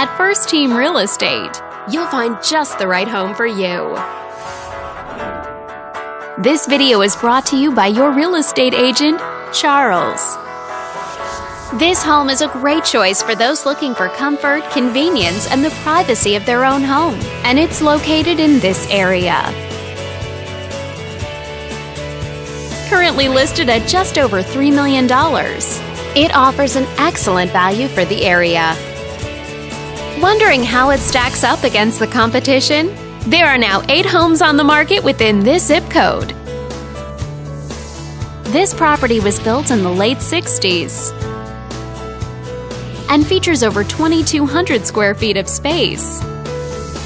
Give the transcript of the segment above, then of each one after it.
At First Team Real Estate, you'll find just the right home for you. This video is brought to you by your real estate agent, Charles. This home is a great choice for those looking for comfort, convenience, and the privacy of their own home, and it's located in this area. Currently listed at just over $3 million, it offers an excellent value for the area. Wondering how it stacks up against the competition? There are now 8 homes on the market within this zip code. This property was built in the late 60s and features over 2,200 square feet of space,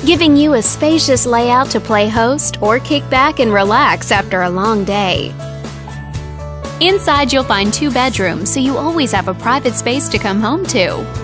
giving you a spacious layout to play host or kick back and relax after a long day. Inside, you'll find two bedrooms, so you always have a private space to come home to.